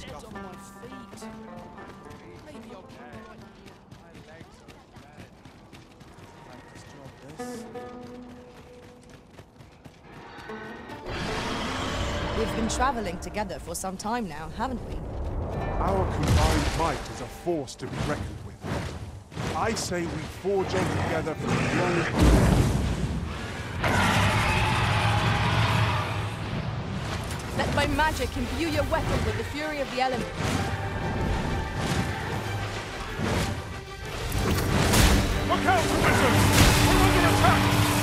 Get on my feet. Maybe I'll My We've been traveling together for some time now, haven't we? Our combined might is a force to be reckoned with. I say we forge on together for as long as Let my magic imbue your weapon with the fury of the elements. Look out, wizards! 唱。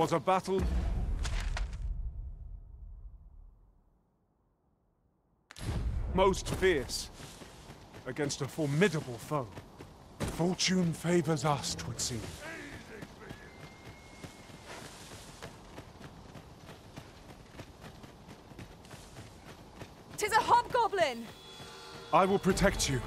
Twas a battle most fierce against a formidable foe. Fortune favors us, twould seem. Tis a hobgoblin! I will protect you.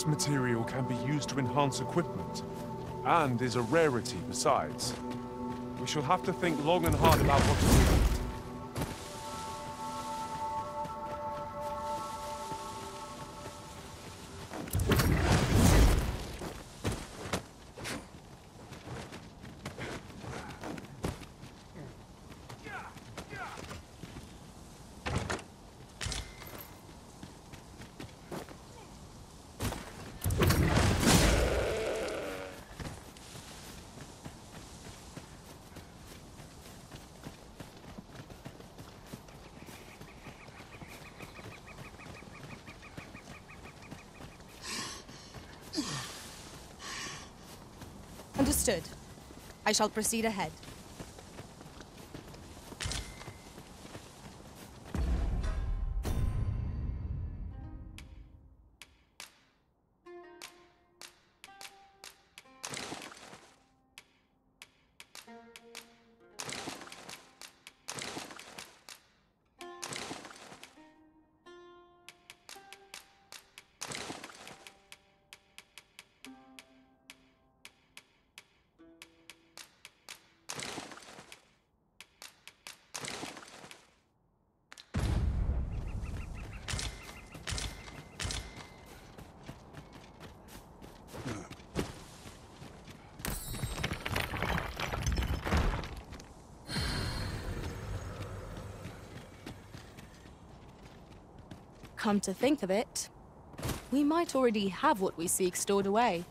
This material can be used to enhance equipment, and is a rarity besides. We shall have to think long and hard about what to do I shall proceed ahead. Come to think of it, we might already have what we seek stored away.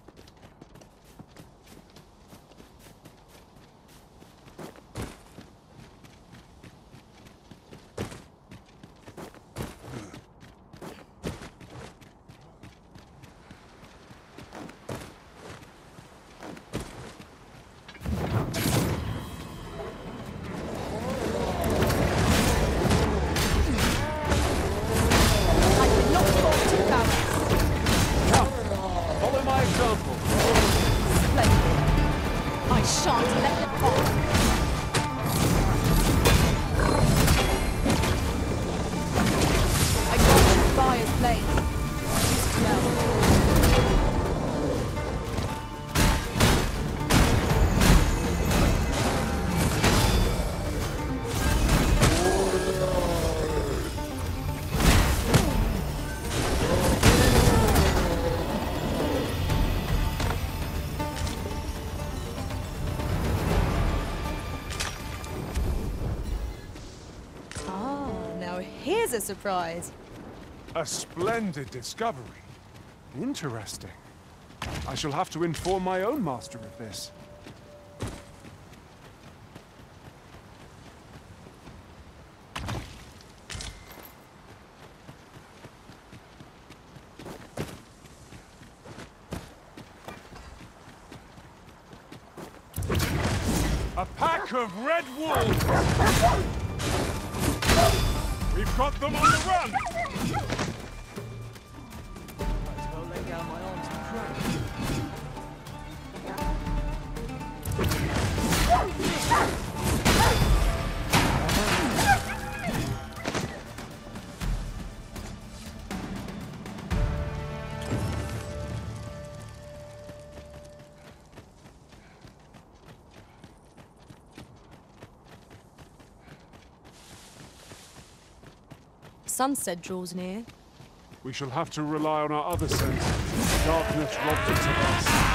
Here's a surprise. A splendid discovery. Interesting. I shall have to inform my own master of this. Sunset draws near. We shall have to rely on our other senses. Darkness robs us of us.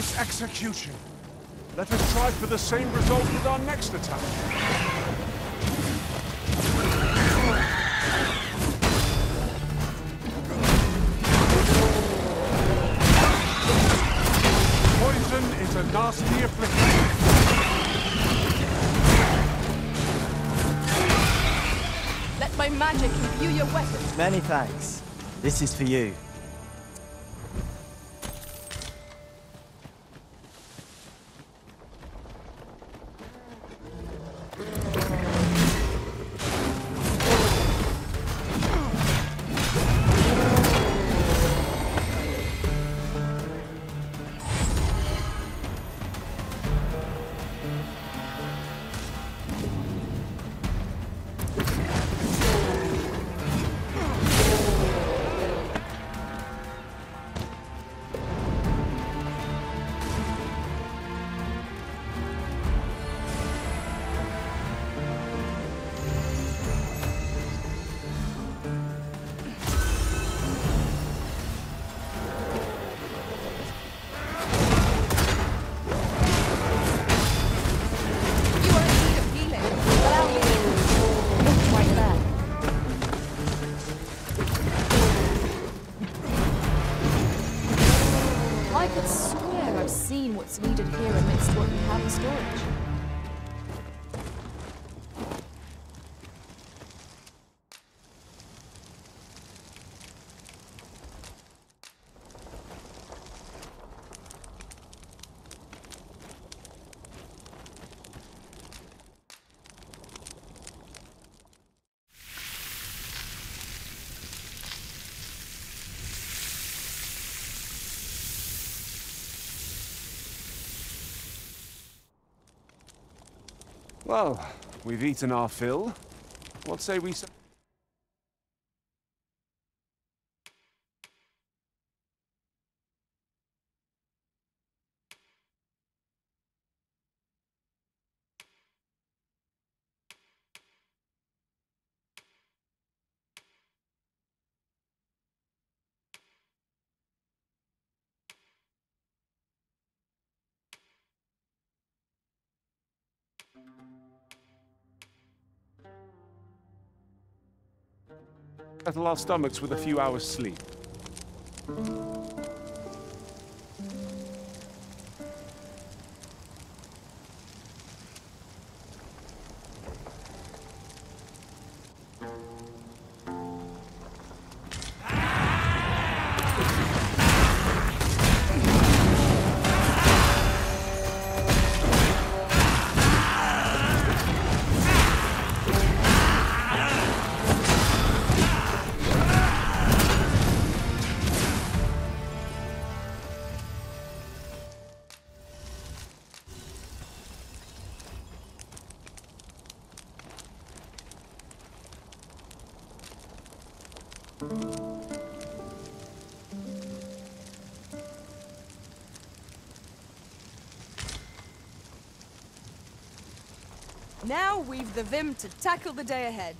Merciless execution. Let us try for the same result with our next attack. Poison is a nasty affliction. Let my magic imbue your weapon. Many thanks. This is for you. Well, we've eaten our fill. What say we... settle our stomachs with a few hours' sleep? We've the vim to tackle the day ahead.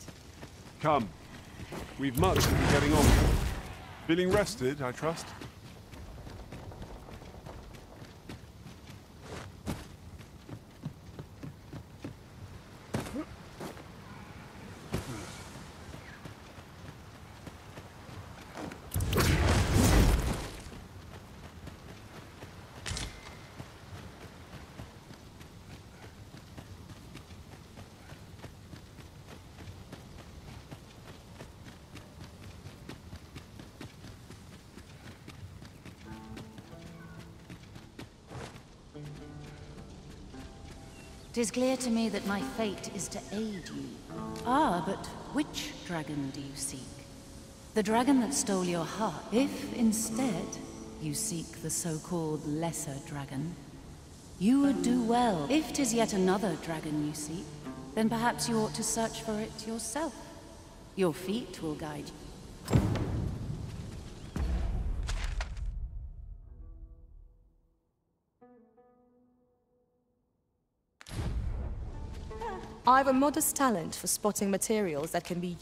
Come. We've much to be getting on. Feeling rested, I trust? Tis clear to me that my fate is to aid you. Ah, but which dragon do you seek? The dragon that stole your heart? If instead you seek the so-called lesser dragon, you would do well. If tis yet another dragon you seek, then perhaps you ought to search for it yourself. Your feet will guide you. I've a modest talent for spotting materials that can be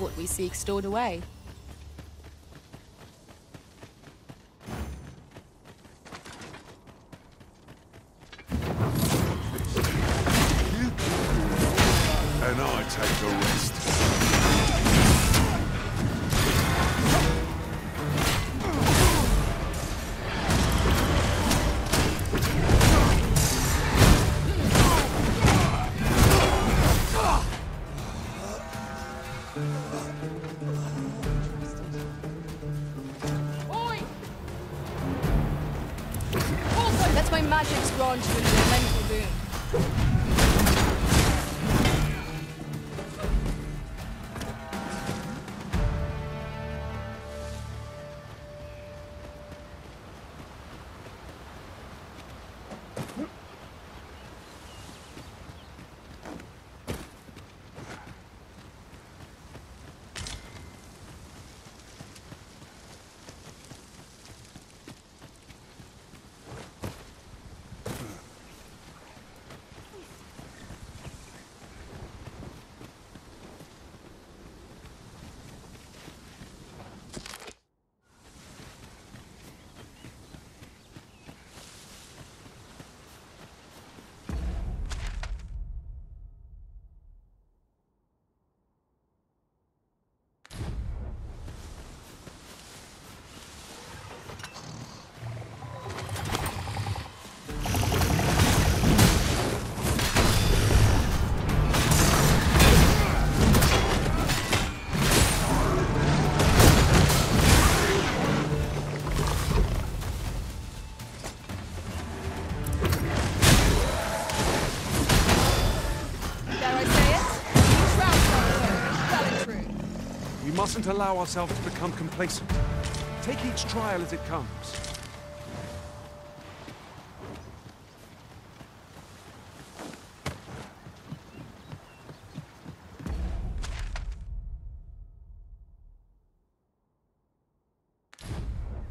what we seek stored away. mustn't allow ourselves to become complacent. Take each trial as it comes.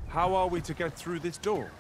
How are we to get through this door?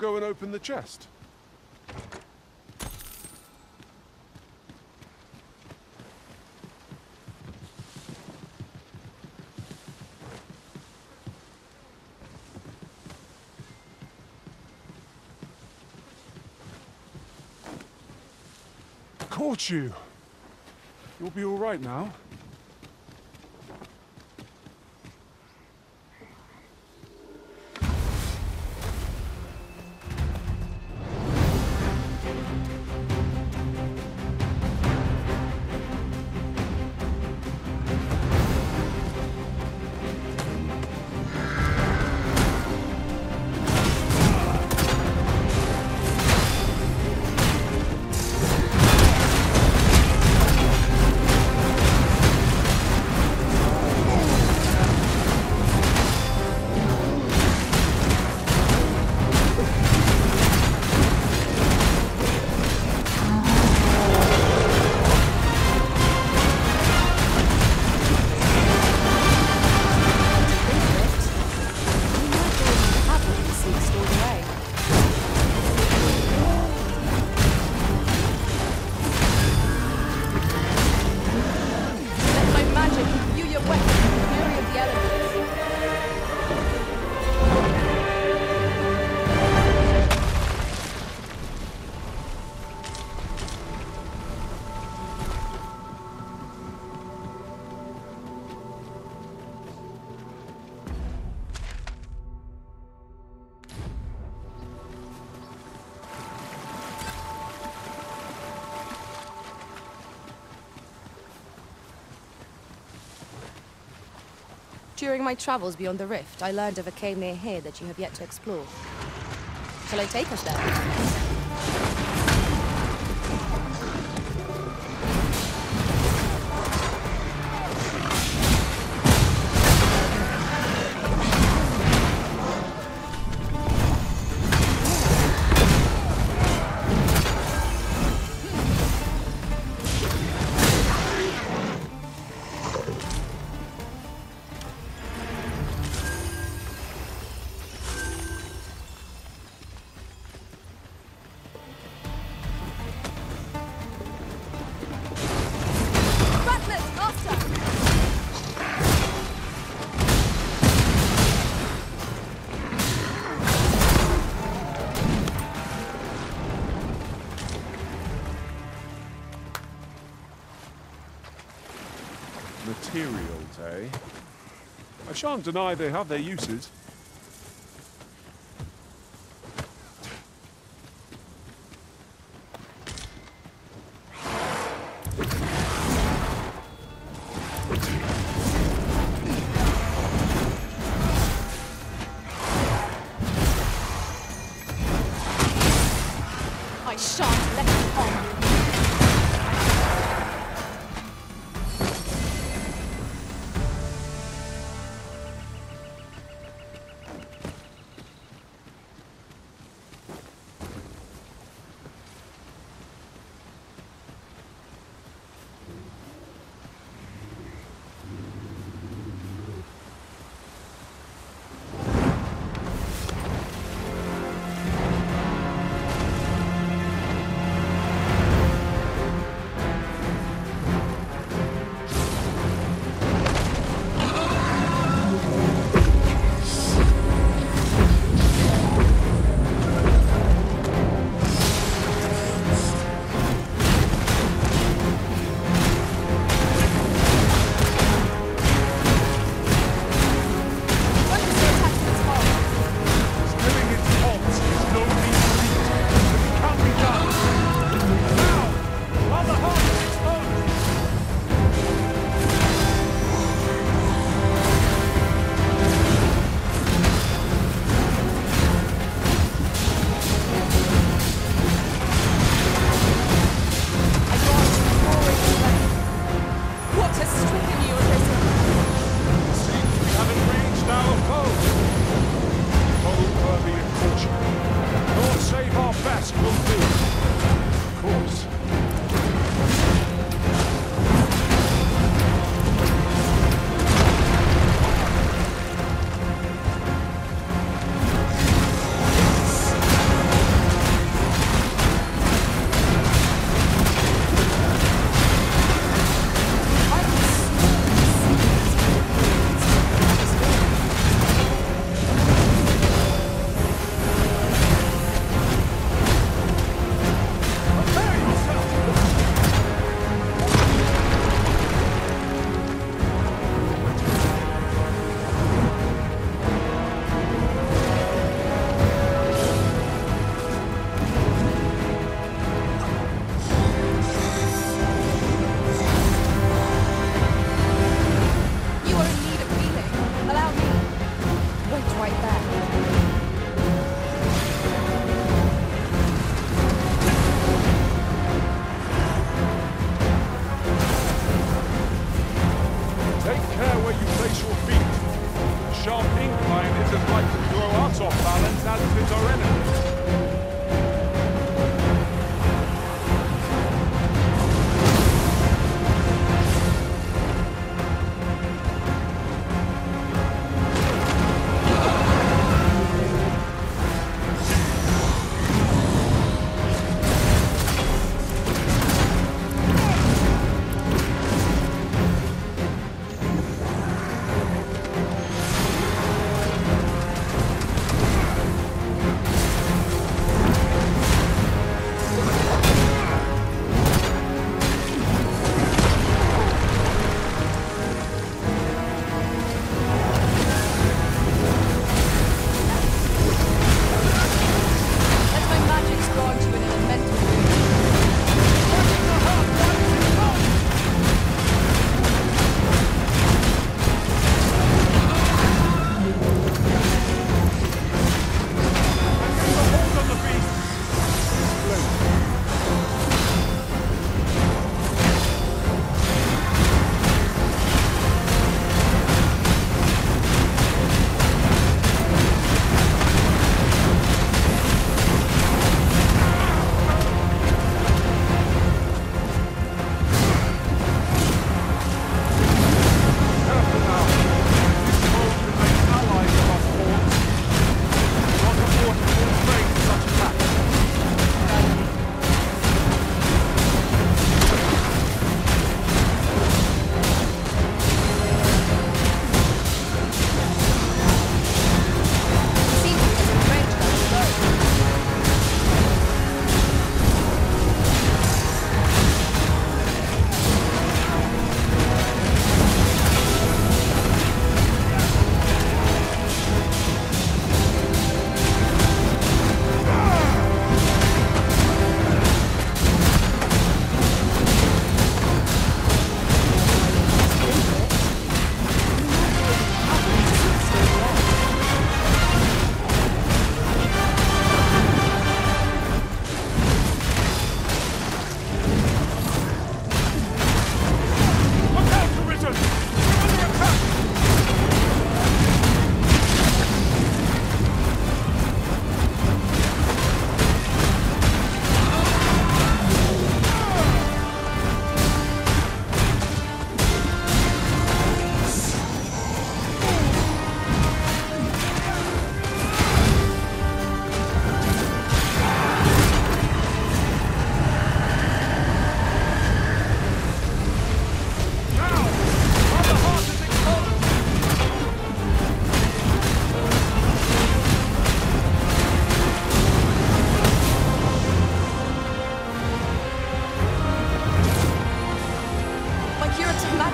Go and open the chest. Caught you. You'll be all right now. During my travels beyond the rift, I learned of a cave near here that you have yet to explore. Shall I take us there? Shan't deny they have their uses.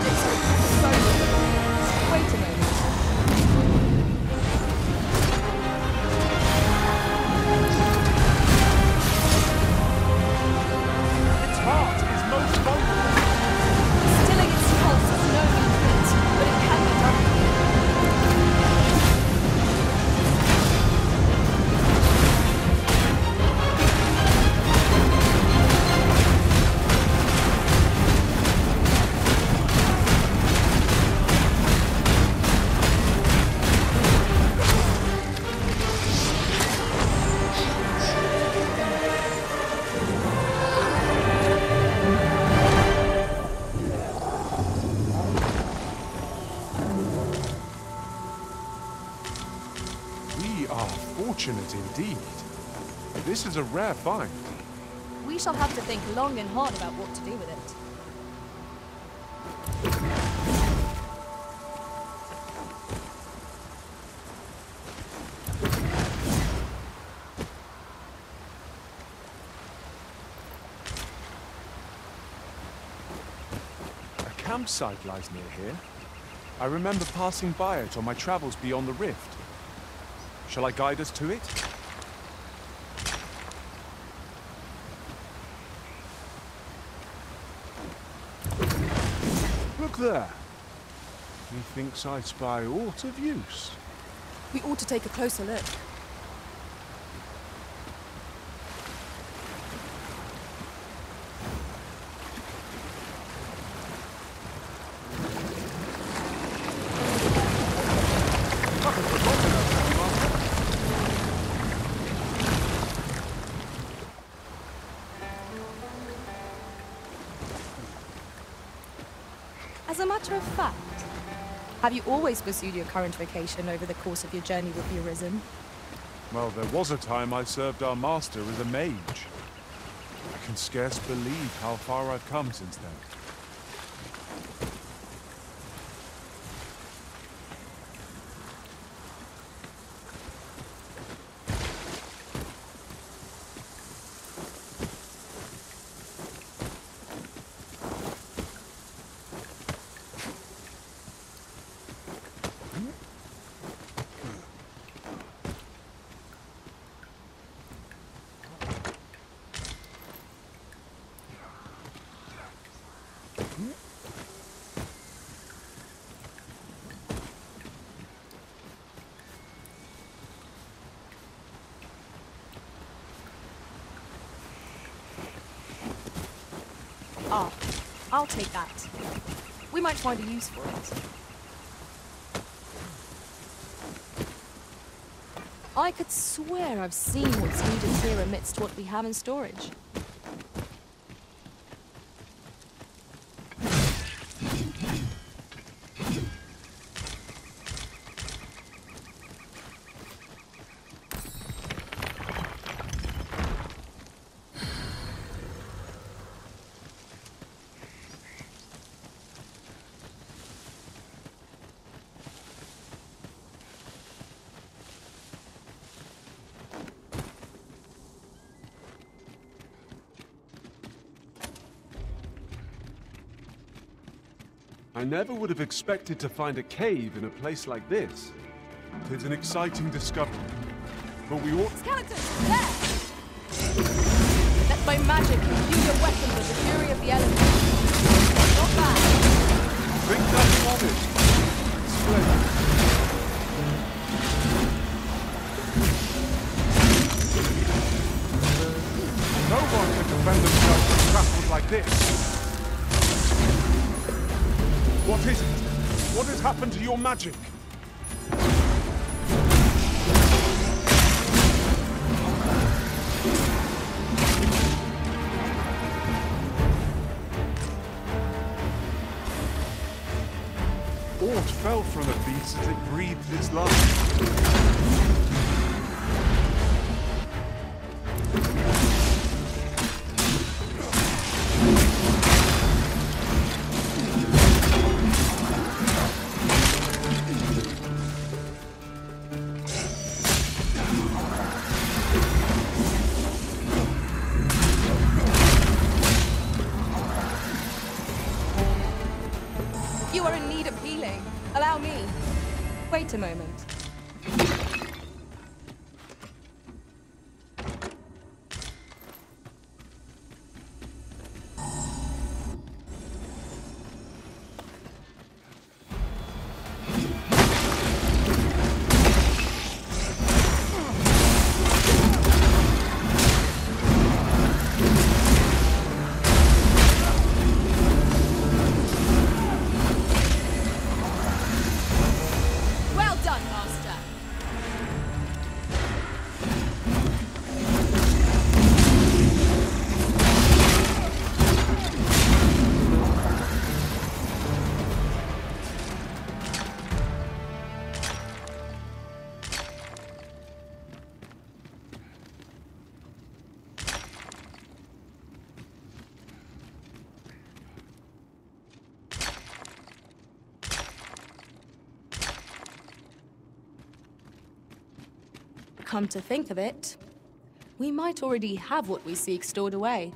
Magic Wait a moment. This is a rare find. We shall have to think long and hard about what to do with it. A campsite lies near here. I remember passing by it on my travels beyond the rift. Shall I guide us to it? There. Methinks I spy aught of use. We ought to take a closer look. As a matter of fact, have you always pursued your current vocation over the course of your journey with the Arisen? Well, there was a time I served our master as a mage. I can scarce believe how far I've come since then. Ah, I'll take that. We might find a use for it. I could swear I've seen what's needed here amidst what we have in storage. I never would have expected to find a cave in a place like this. It's an exciting discovery. But we ought... Skeletons! There! Let my magic imbue your weapon with the fury of the elements. Not bad. think that's honest. Splendid. No one can defend themselves from battles like this. What is it? What has happened to your magic? Aught fell from the beast as it breathed its life. moment. Come to think of it, we might already have what we seek stored away.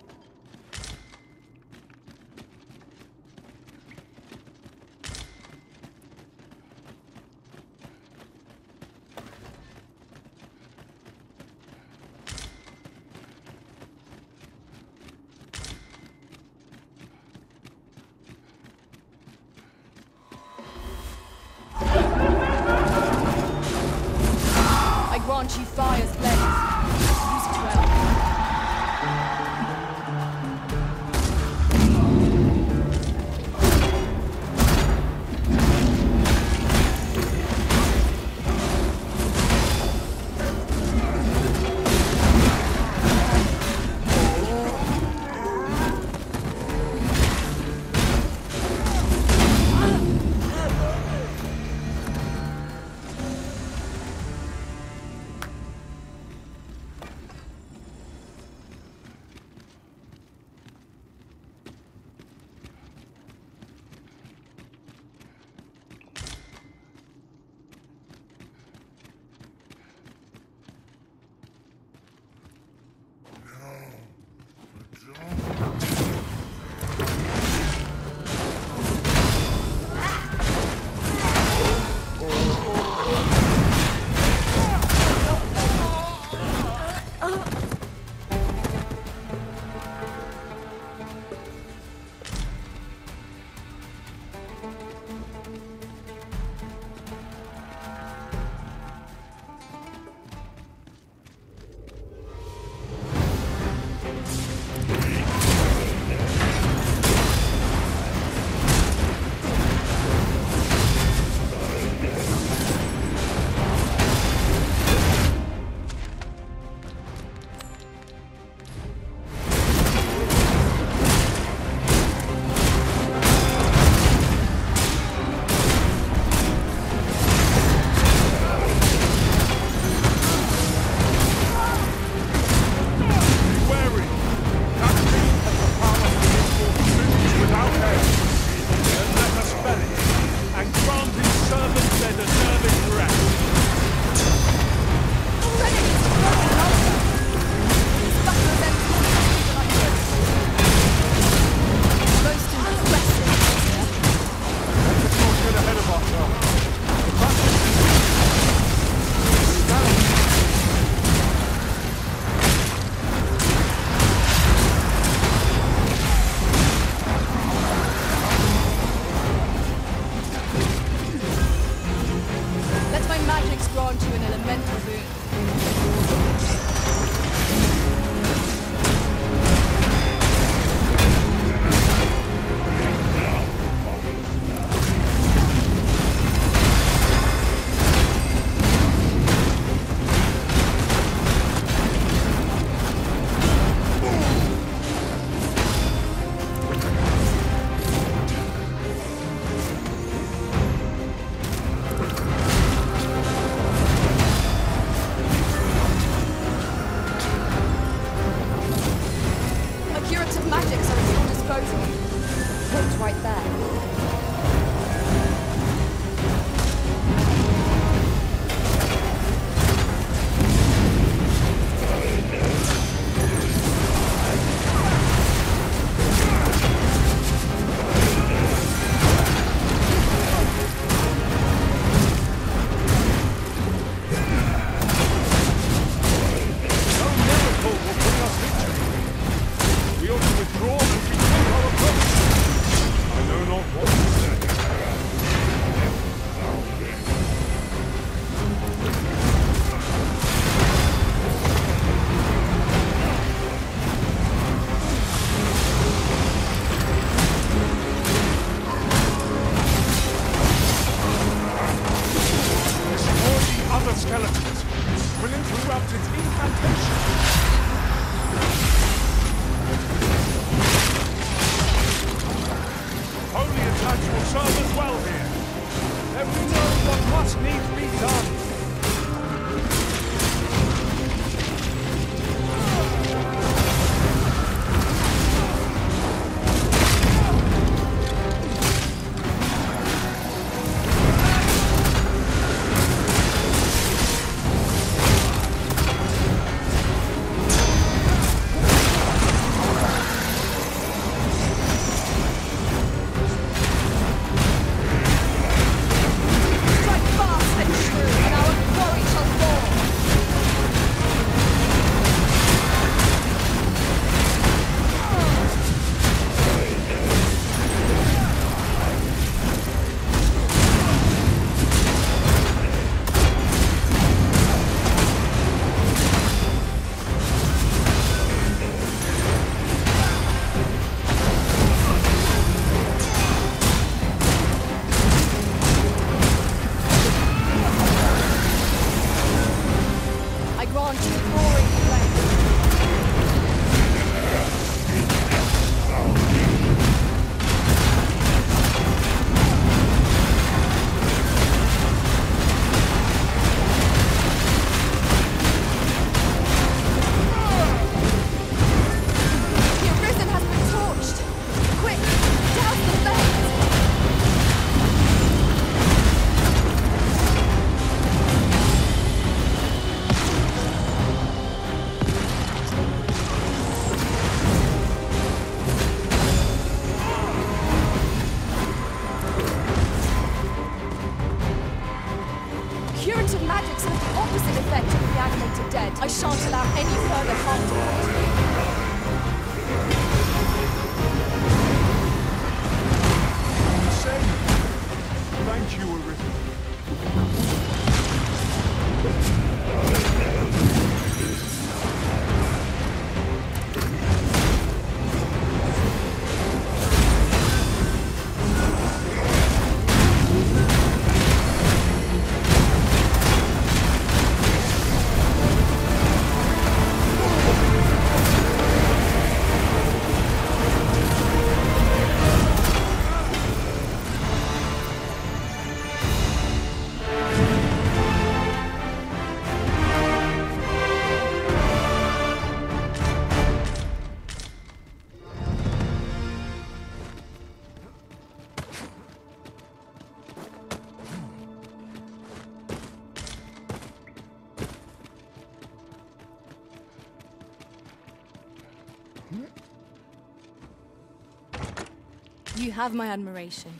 Have my admiration.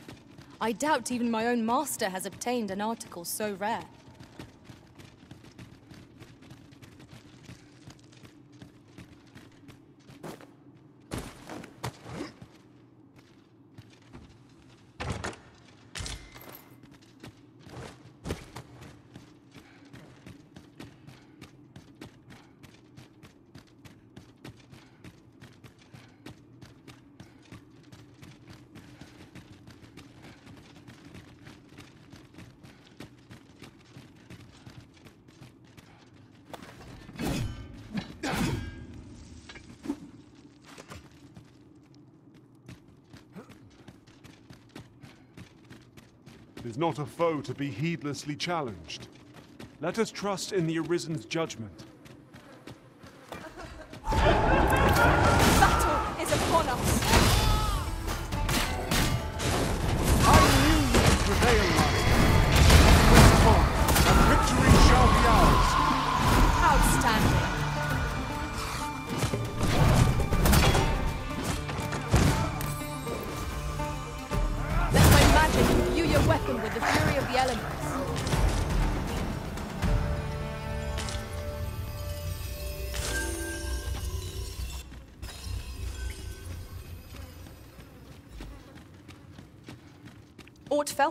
I doubt even my own master has obtained an article so rare. Not a foe to be heedlessly challenged. Let us trust in the Arisen's judgment.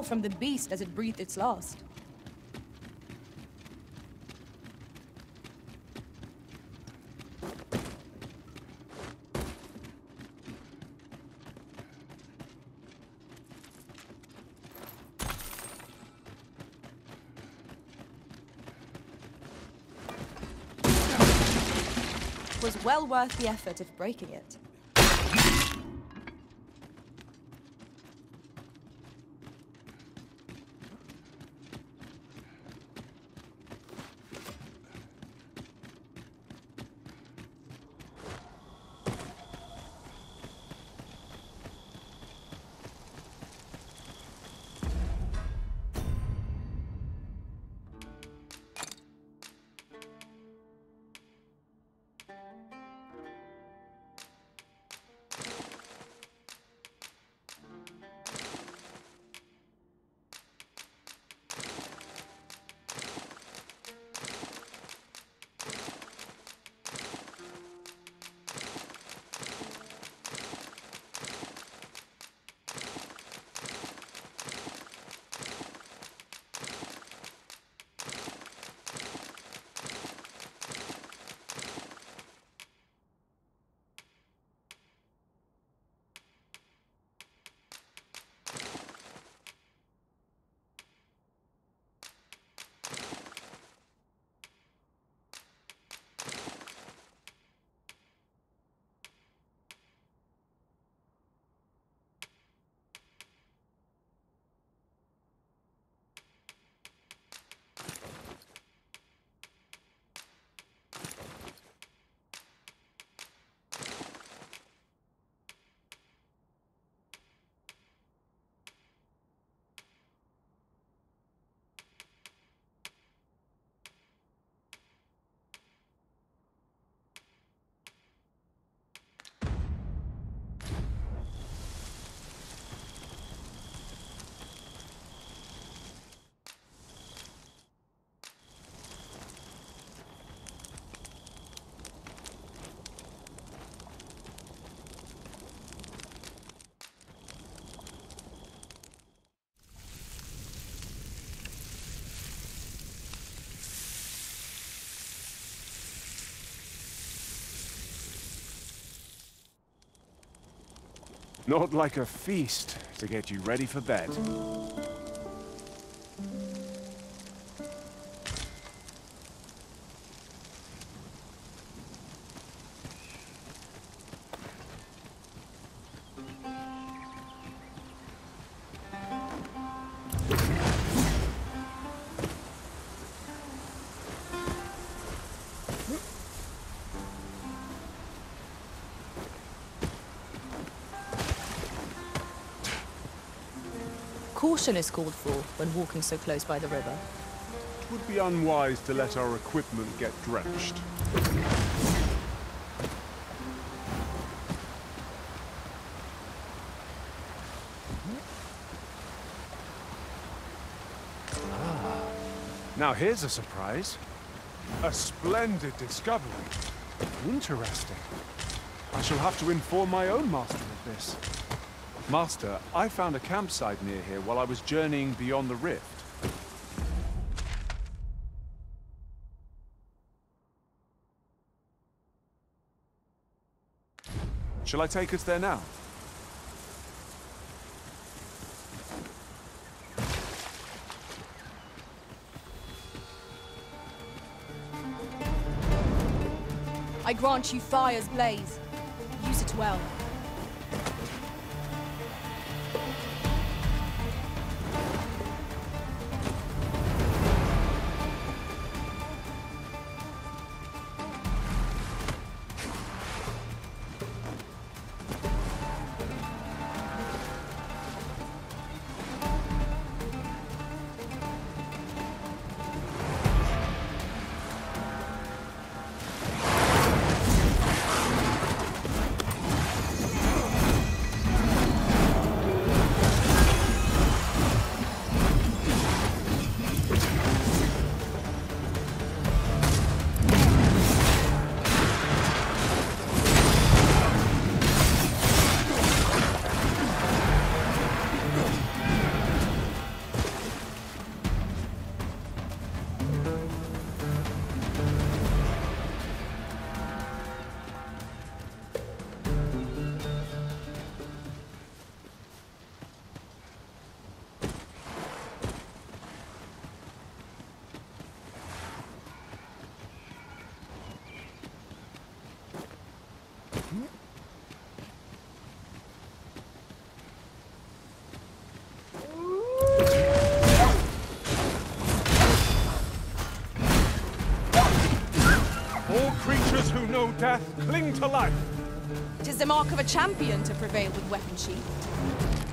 Fell from the beast as it breathed its last. was well worth the effort of breaking it. Not like a feast to get you ready for bed. Caution is called for when walking so close by the river. It would be unwise to let our equipment get drenched. Ah, now here's a surprise. A splendid discovery. Interesting. I shall have to inform my own master of this. Master, I found a campsite near here while I was journeying beyond the rift. Shall I take us there now? I grant you fire's blaze. Use it well. All creatures who know death cling to life. It is the mark of a champion to prevail with weapon sheath.